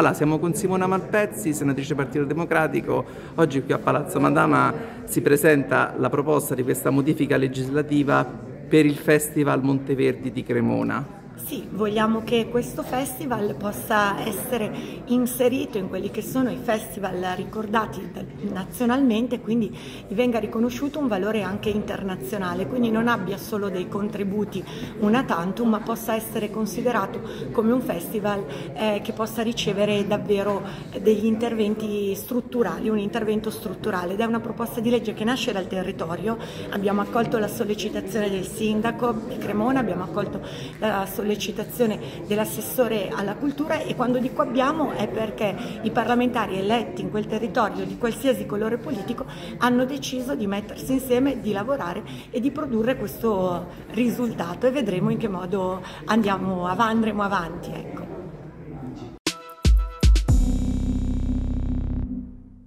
Allora, siamo con Simona Malpezzi, senatrice Partito Democratico. Oggi qui a Palazzo Madama si presenta la proposta di questa modifica legislativa per il Festival Monteverdi di Cremona. Sì, vogliamo che questo festival possa essere inserito in quelli che sono i festival ricordati nazionalmente, quindi venga riconosciuto un valore anche internazionale, quindi non abbia solo dei contributi una tantum, ma possa essere considerato come un festival eh, che possa ricevere davvero degli interventi strutturali, un intervento strutturale ed è una proposta di legge che nasce dal territorio. Abbiamo accolto la sollecitazione del sindaco di Cremona, abbiamo accolto la sollecitazione sollecitazione dell'assessore alla cultura e quando dico abbiamo è perché i parlamentari eletti in quel territorio di qualsiasi colore politico hanno deciso di mettersi insieme, di lavorare e di produrre questo risultato e vedremo in che modo andiamo, andremo avanti. Ecco.